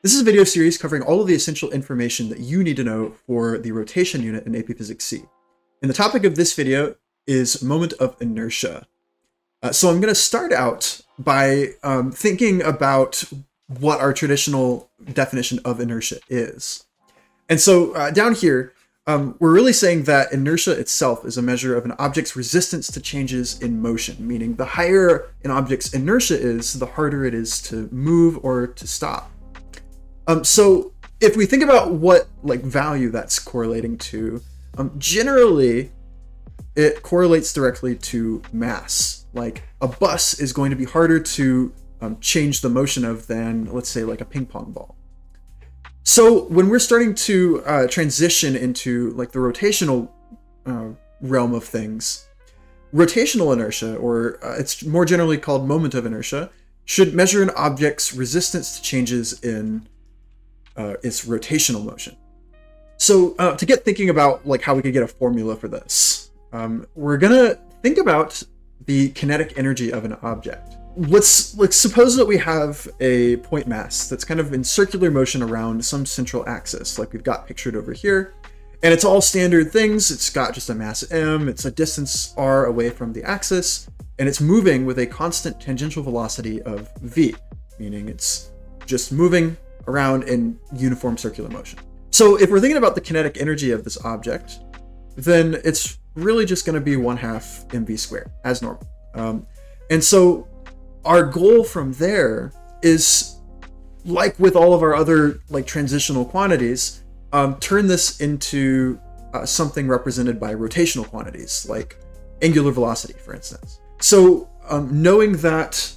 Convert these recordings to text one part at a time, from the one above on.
This is a video series covering all of the essential information that you need to know for the rotation unit in AP Physics C. And the topic of this video is moment of inertia. Uh, so I'm going to start out by um, thinking about what our traditional definition of inertia is. And so uh, down here, um, we're really saying that inertia itself is a measure of an object's resistance to changes in motion, meaning the higher an object's inertia is, the harder it is to move or to stop. Um, so if we think about what like value that's correlating to, um, generally it correlates directly to mass. Like a bus is going to be harder to um, change the motion of than, let's say, like a ping pong ball. So when we're starting to uh, transition into like the rotational uh, realm of things, rotational inertia, or uh, it's more generally called moment of inertia, should measure an object's resistance to changes in uh, its rotational motion. So uh, to get thinking about like how we could get a formula for this, um, we're gonna think about the kinetic energy of an object. Let's let's suppose that we have a point mass that's kind of in circular motion around some central axis, like we've got pictured over here. And it's all standard things. It's got just a mass m, it's a distance r away from the axis, and it's moving with a constant tangential velocity of v, meaning it's just moving around in uniform circular motion. So if we're thinking about the kinetic energy of this object, then it's really just going to be 1 half mv squared, as normal. Um, and so our goal from there is, like with all of our other like transitional quantities, um, turn this into uh, something represented by rotational quantities, like angular velocity, for instance. So um, knowing that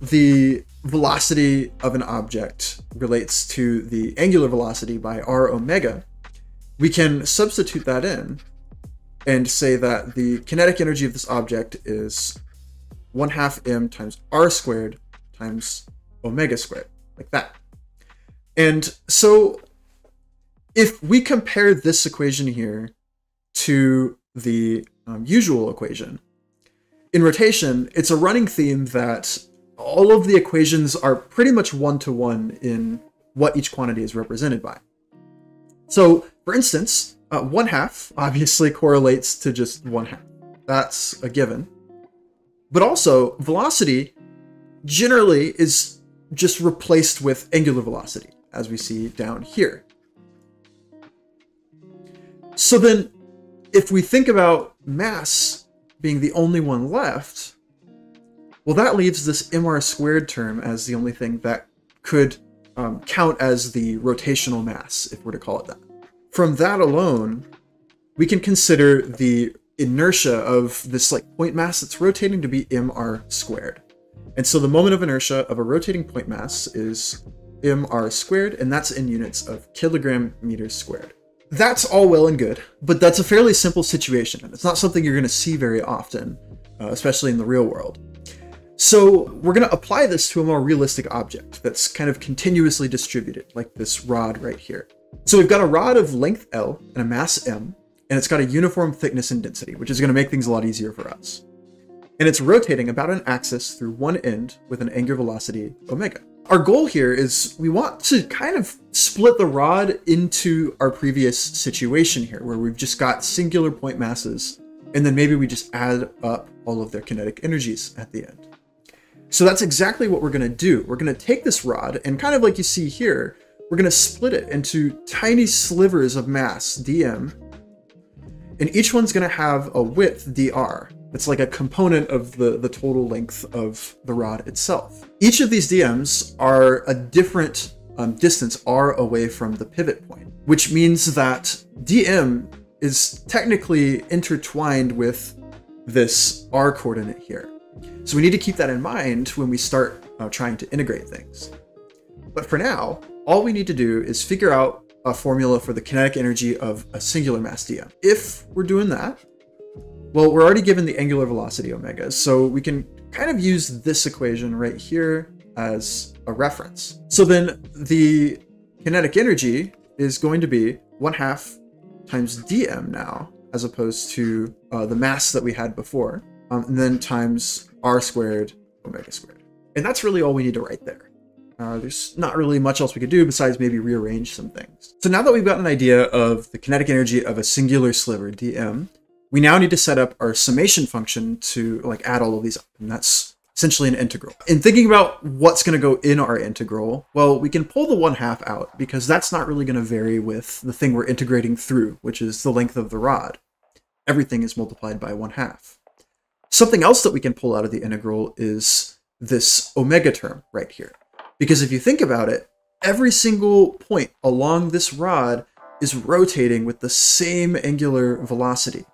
the velocity of an object relates to the angular velocity by r omega, we can substitute that in and say that the kinetic energy of this object is 1 half m times r squared times omega squared, like that. And so if we compare this equation here to the um, usual equation, in rotation, it's a running theme that all of the equations are pretty much one-to-one in what each quantity is represented by. So, for instance, uh, 1 half obviously correlates to just 1 half. That's a given. But also, velocity generally is just replaced with angular velocity, as we see down here. So then, if we think about mass being the only one left, well, that leaves this mr squared term as the only thing that could um, count as the rotational mass, if we're to call it that. From that alone, we can consider the inertia of this like point mass that's rotating to be mr squared. And so the moment of inertia of a rotating point mass is mr squared, and that's in units of kilogram meters squared. That's all well and good, but that's a fairly simple situation, and it's not something you're going to see very often, uh, especially in the real world. So we're going to apply this to a more realistic object that's kind of continuously distributed, like this rod right here. So we've got a rod of length L and a mass M, and it's got a uniform thickness and density, which is going to make things a lot easier for us. And it's rotating about an axis through one end with an angular velocity omega. Our goal here is we want to kind of split the rod into our previous situation here, where we've just got singular point masses, and then maybe we just add up all of their kinetic energies at the end. So that's exactly what we're going to do. We're going to take this rod and kind of like you see here, we're going to split it into tiny slivers of mass, dm, and each one's going to have a width, dr. It's like a component of the, the total length of the rod itself. Each of these dms are a different um, distance r away from the pivot point, which means that dm is technically intertwined with this r coordinate here. So we need to keep that in mind when we start uh, trying to integrate things. But for now, all we need to do is figure out a formula for the kinetic energy of a singular mass dm. If we're doing that, well, we're already given the angular velocity omega, so we can kind of use this equation right here as a reference. So then the kinetic energy is going to be 1 half times dm now, as opposed to uh, the mass that we had before, um, and then times r squared omega squared. And that's really all we need to write there. Uh, there's not really much else we could do besides maybe rearrange some things. So now that we've got an idea of the kinetic energy of a singular sliver, dm, we now need to set up our summation function to like add all of these up, and that's essentially an integral. In thinking about what's going to go in our integral, well, we can pull the 1 half out because that's not really going to vary with the thing we're integrating through, which is the length of the rod. Everything is multiplied by 1 half. Something else that we can pull out of the integral is this omega term right here. Because if you think about it, every single point along this rod is rotating with the same angular velocity.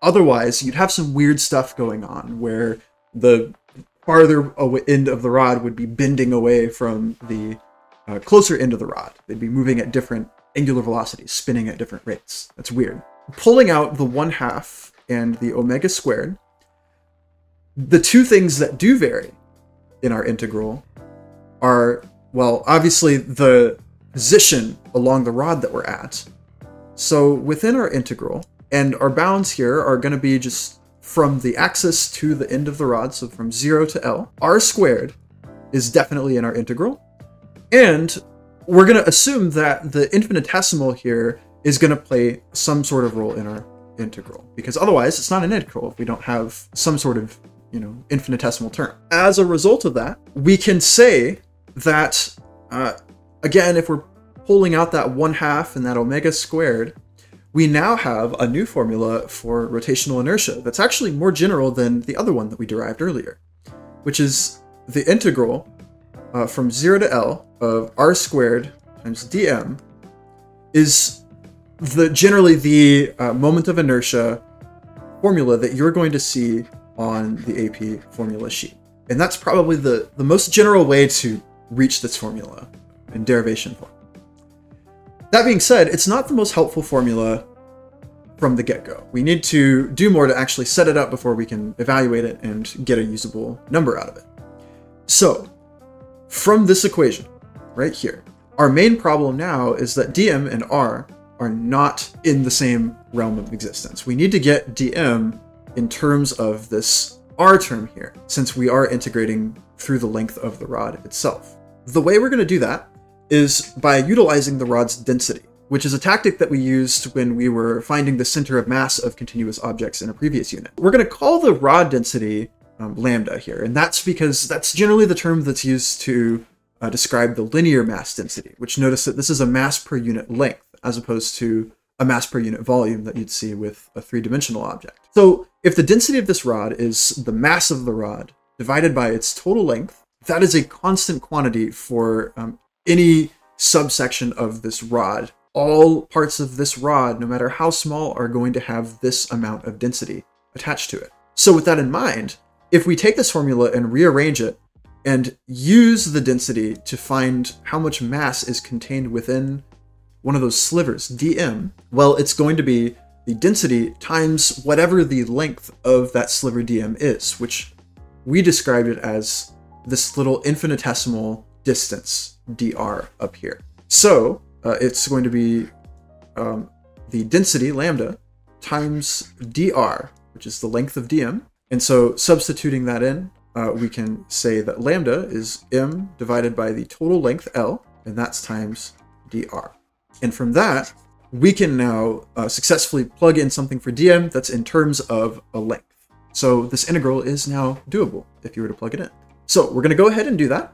Otherwise, you'd have some weird stuff going on where the farther end of the rod would be bending away from the uh, closer end of the rod. They'd be moving at different angular velocities, spinning at different rates. That's weird. Pulling out the 1 half and the omega squared, the two things that do vary in our integral are, well, obviously the position along the rod that we're at. So within our integral, and our bounds here are going to be just from the axis to the end of the rod, so from 0 to L. r squared is definitely in our integral. And we're going to assume that the infinitesimal here is going to play some sort of role in our integral, because otherwise it's not an integral if we don't have some sort of, you know, infinitesimal term. As a result of that, we can say that, uh, again, if we're pulling out that 1 half and that omega squared, we now have a new formula for rotational inertia that's actually more general than the other one that we derived earlier, which is the integral uh, from 0 to L of r squared times dm is the generally the uh, moment of inertia formula that you're going to see on the AP formula sheet. And that's probably the, the most general way to reach this formula in derivation form. That being said, it's not the most helpful formula from the get-go. We need to do more to actually set it up before we can evaluate it and get a usable number out of it. So, from this equation, right here, our main problem now is that dm and r are not in the same realm of existence. We need to get dm in terms of this r term here, since we are integrating through the length of the rod itself. The way we're going to do that is by utilizing the rod's density, which is a tactic that we used when we were finding the center of mass of continuous objects in a previous unit. We're going to call the rod density um, lambda here, and that's because that's generally the term that's used to uh, describe the linear mass density, which notice that this is a mass per unit length, as opposed to a mass per unit volume that you'd see with a three-dimensional object. So if the density of this rod is the mass of the rod divided by its total length, that is a constant quantity for um, any subsection of this rod. All parts of this rod, no matter how small, are going to have this amount of density attached to it. So with that in mind, if we take this formula and rearrange it and use the density to find how much mass is contained within one of those slivers, dm, well, it's going to be the density times whatever the length of that sliver dm is, which we described it as this little infinitesimal distance dr up here. So uh, it's going to be um, the density lambda times dr, which is the length of dm. And so substituting that in, uh, we can say that lambda is m divided by the total length L, and that's times dr. And from that, we can now uh, successfully plug in something for dm that's in terms of a length. So this integral is now doable if you were to plug it in. So we're going to go ahead and do that.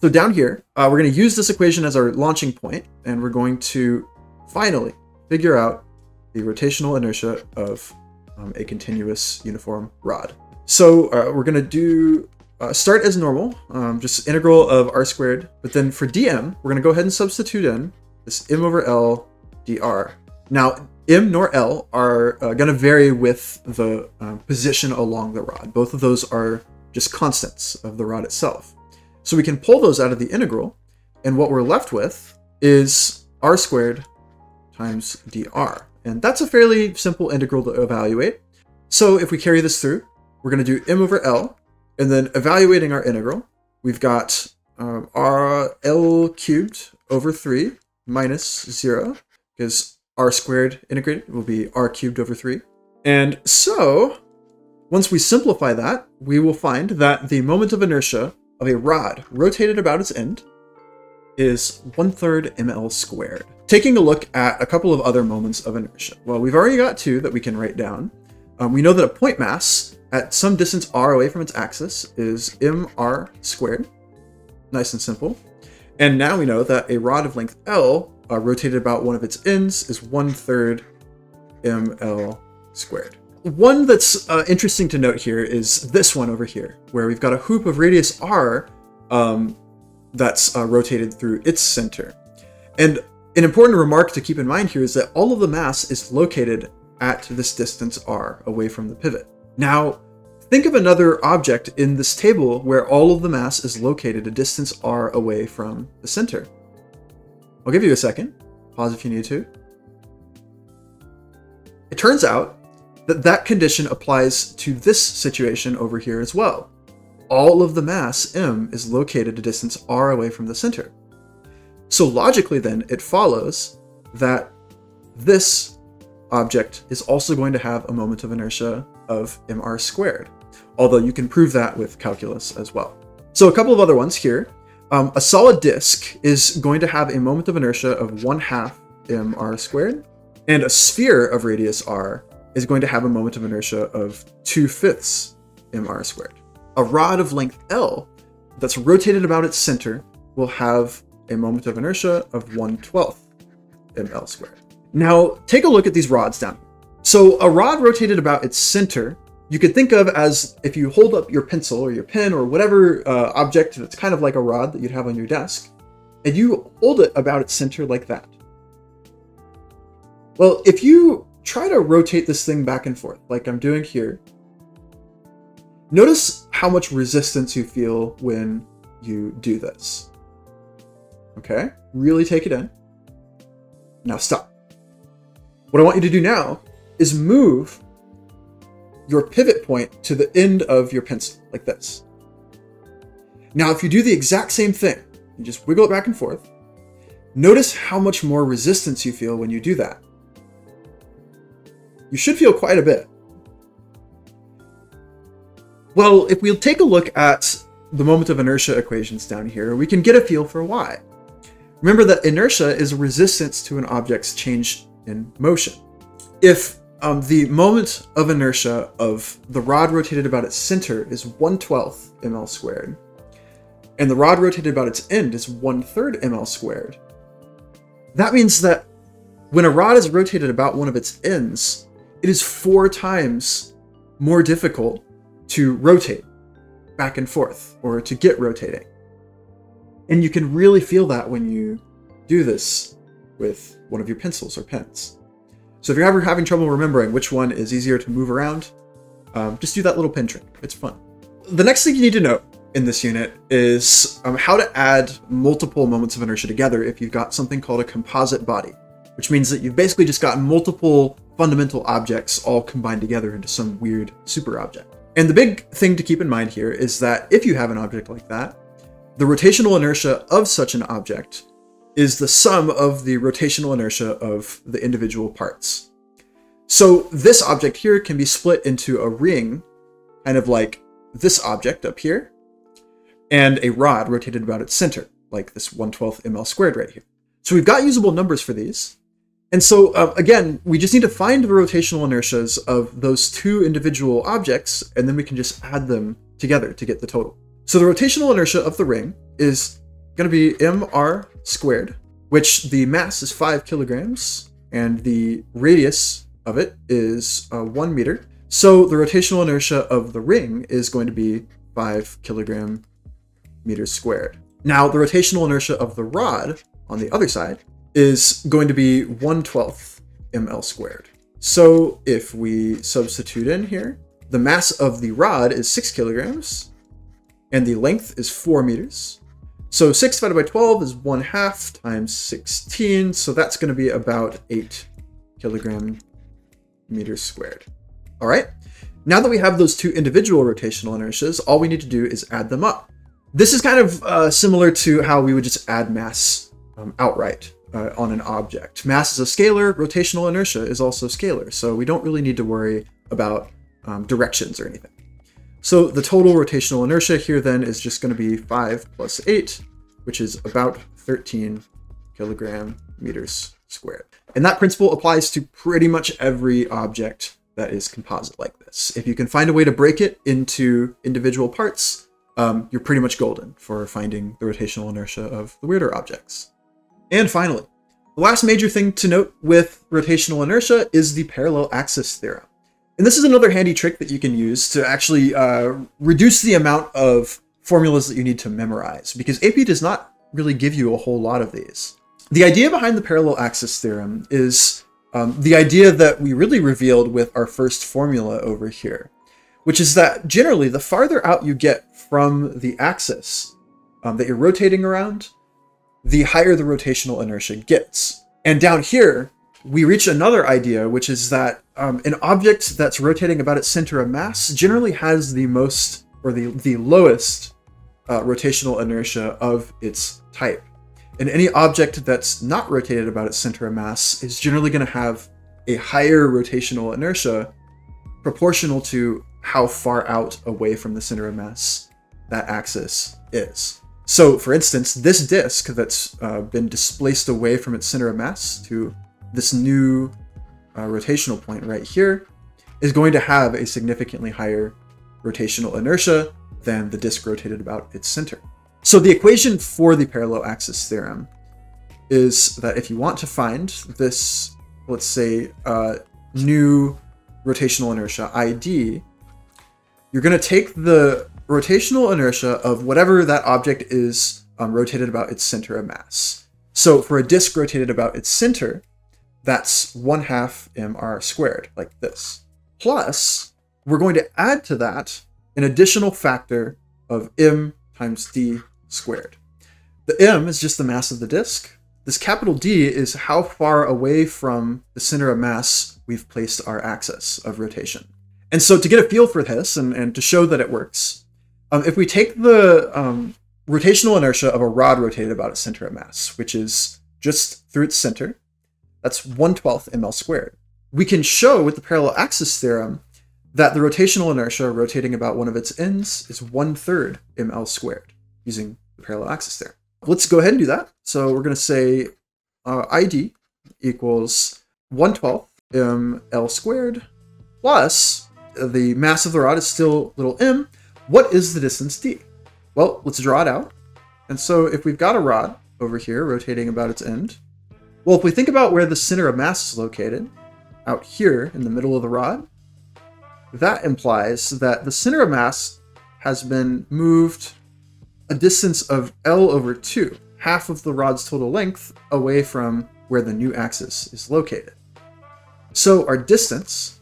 So down here, uh, we're going to use this equation as our launching point, and we're going to finally figure out the rotational inertia of um, a continuous uniform rod. So uh, we're going to do uh, start as normal, um, just integral of r squared, but then for dm, we're going to go ahead and substitute in this m over l dr. Now, m nor l are uh, going to vary with the uh, position along the rod. Both of those are just constants of the rod itself. So we can pull those out of the integral, and what we're left with is r squared times dr. And that's a fairly simple integral to evaluate. So if we carry this through, we're going to do m over l, and then evaluating our integral, we've got um, r l cubed over 3 minus 0, because r squared integrated will be r cubed over 3. And so, once we simplify that, we will find that the moment of inertia of a rod rotated about its end is one third ml squared. Taking a look at a couple of other moments of inertia. Well, we've already got two that we can write down. Um, we know that a point mass at some distance r away from its axis is mr squared. Nice and simple. And now we know that a rod of length L uh, rotated about one of its ends is one third ml squared. One that's uh, interesting to note here is this one over here, where we've got a hoop of radius r um, that's uh, rotated through its center. And an important remark to keep in mind here is that all of the mass is located at this distance r away from the pivot. Now, think of another object in this table where all of the mass is located a distance r away from the center. I'll give you a second. Pause if you need to. It turns out that that condition applies to this situation over here as well. All of the mass m is located a distance r away from the center. So logically then, it follows that this object is also going to have a moment of inertia of mr squared, although you can prove that with calculus as well. So a couple of other ones here. Um, a solid disk is going to have a moment of inertia of 1 half mr squared, and a sphere of radius r is going to have a moment of inertia of 2 fifths mr squared. A rod of length L that's rotated about its center will have a moment of inertia of 1 12th ml squared. Now, take a look at these rods down. So a rod rotated about its center, you could think of as if you hold up your pencil or your pen or whatever uh, object that's kind of like a rod that you'd have on your desk, and you hold it about its center like that. Well, if you try to rotate this thing back and forth, like I'm doing here, notice how much resistance you feel when you do this. Okay, really take it in. Now stop. What I want you to do now is move your pivot point to the end of your pencil, like this. Now, if you do the exact same thing, you just wiggle it back and forth, notice how much more resistance you feel when you do that. You should feel quite a bit. Well, if we'll take a look at the moment of inertia equations down here, we can get a feel for why. Remember that inertia is resistance to an object's change in motion. If um, the moment of inertia of the rod rotated about its center is 1 12th ml squared, and the rod rotated about its end is 1 3rd ml squared, that means that when a rod is rotated about one of its ends, it is four times more difficult to rotate back and forth or to get rotating. And you can really feel that when you do this with one of your pencils or pens. So if you're ever having trouble remembering which one is easier to move around, um, just do that little pin trick. It's fun. The next thing you need to know in this unit is um, how to add multiple moments of inertia together if you've got something called a composite body, which means that you've basically just got multiple fundamental objects all combined together into some weird super object. And the big thing to keep in mind here is that if you have an object like that, the rotational inertia of such an object is the sum of the rotational inertia of the individual parts. So this object here can be split into a ring, kind of like this object up here, and a rod rotated about its center, like this 1 12th ml squared right here. So we've got usable numbers for these. And so uh, again, we just need to find the rotational inertias of those two individual objects, and then we can just add them together to get the total. So the rotational inertia of the ring is going to be mr squared, which the mass is 5 kilograms, and the radius of it is uh, 1 meter. So the rotational inertia of the ring is going to be 5 kilogram meters squared. Now, the rotational inertia of the rod on the other side is going to be 1 12th ml squared. So if we substitute in here, the mass of the rod is 6 kilograms, and the length is 4 meters. So 6 divided by 12 is 1 half times 16, so that's going to be about 8 kilogram meters squared. All right, now that we have those two individual rotational inertias, all we need to do is add them up. This is kind of uh, similar to how we would just add mass um, outright uh, on an object. Mass is a scalar, rotational inertia is also scalar, so we don't really need to worry about um, directions or anything. So the total rotational inertia here then is just going to be 5 plus 8, which is about 13 kilogram meters squared. And that principle applies to pretty much every object that is composite like this. If you can find a way to break it into individual parts, um, you're pretty much golden for finding the rotational inertia of the weirder objects. And finally, the last major thing to note with rotational inertia is the parallel axis theorem. And this is another handy trick that you can use to actually uh, reduce the amount of formulas that you need to memorize, because AP does not really give you a whole lot of these. The idea behind the parallel axis theorem is um, the idea that we really revealed with our first formula over here, which is that generally the farther out you get from the axis um, that you're rotating around, the higher the rotational inertia gets. And down here, we reach another idea, which is that um, an object that's rotating about its center of mass generally has the most, or the, the lowest, uh, rotational inertia of its type. And any object that's not rotated about its center of mass is generally going to have a higher rotational inertia proportional to how far out away from the center of mass that axis is. So, for instance, this disk that's uh, been displaced away from its center of mass to this new uh, rotational point right here is going to have a significantly higher rotational inertia than the disk rotated about its center. So the equation for the parallel axis theorem is that if you want to find this, let's say, uh, new rotational inertia, ID, you're going to take the rotational inertia of whatever that object is um, rotated about its center of mass. So for a disk rotated about its center, that's 1 half mr squared, like this. Plus, we're going to add to that an additional factor of m times d squared. The m is just the mass of the disk. This capital D is how far away from the center of mass we've placed our axis of rotation. And so to get a feel for this and, and to show that it works, um, if we take the um, rotational inertia of a rod rotated about its center of mass, which is just through its center, that's 1 12th ml squared. We can show with the parallel axis theorem that the rotational inertia rotating about one of its ends is 1 3rd ml squared using the parallel axis theorem. Let's go ahead and do that. So we're going to say uh, ID equals 1 12th ml squared plus the mass of the rod is still little m. What is the distance d? Well, let's draw it out. And so if we've got a rod over here rotating about its end, well, if we think about where the center of mass is located, out here in the middle of the rod, that implies that the center of mass has been moved a distance of L over 2, half of the rod's total length, away from where the new axis is located. So our distance,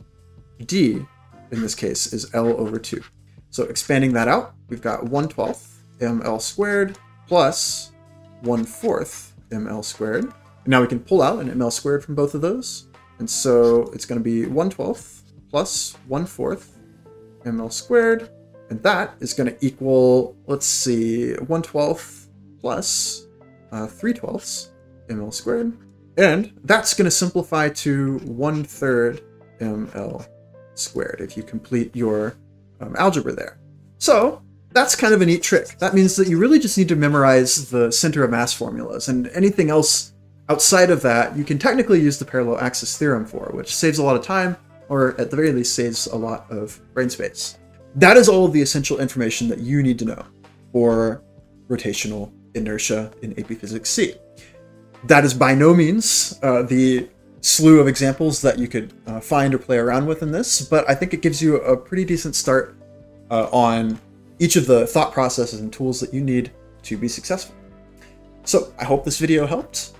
d, in this case, is L over 2. So expanding that out, we've got 1 12th ml squared plus 1 4th ml squared. Now we can pull out an ml squared from both of those. And so it's going to be 1 12th plus 1 4th ml squared and that is going to equal, let's see, 1 12th plus uh, 3 twelfths ml squared. And that's going to simplify to 1 third ml squared if you complete your um, algebra there. So that's kind of a neat trick. That means that you really just need to memorize the center of mass formulas, and anything else outside of that, you can technically use the parallel axis theorem for, which saves a lot of time, or at the very least saves a lot of brain space. That is all of the essential information that you need to know for rotational inertia in AP Physics C. That is by no means uh, the slew of examples that you could uh, find or play around with in this, but I think it gives you a pretty decent start uh, on each of the thought processes and tools that you need to be successful. So I hope this video helped.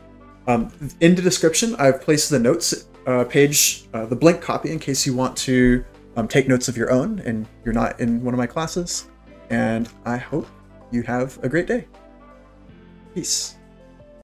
Um, in the description, I've placed the notes uh, page, uh, the blank copy, in case you want to um, take notes of your own and you're not in one of my classes. And I hope you have a great day. Peace.